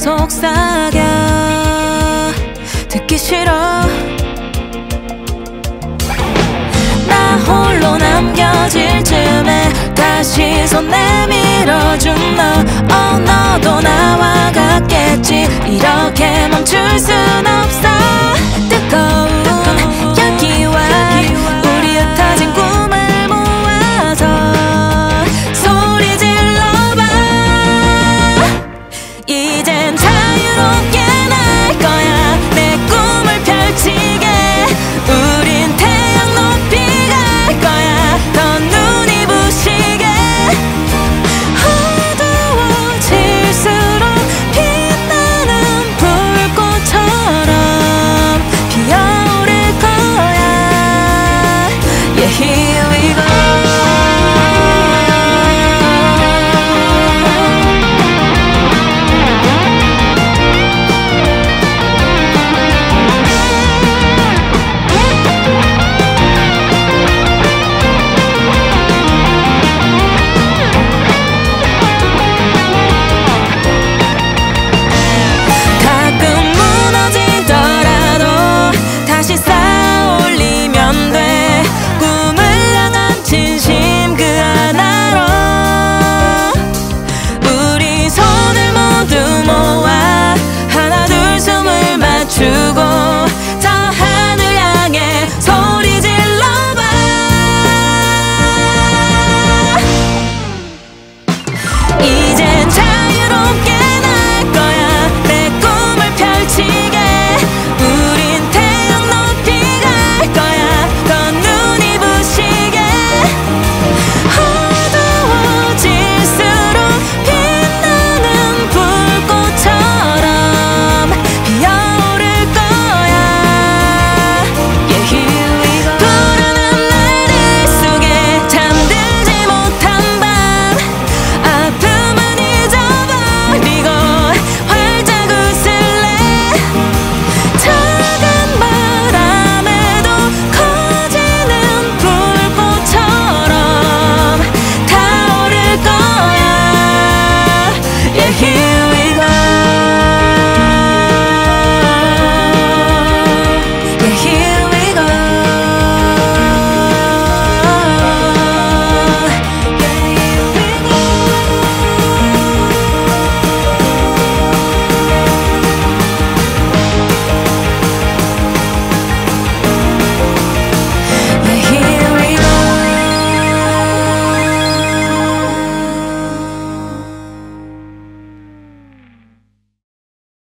속삭여. 듣기 싫어. 나 홀로 남겨질 쯤에 다시 손 내밀어준 너. 어, 너도 나와 같겠지. 이렇게 멈출 수는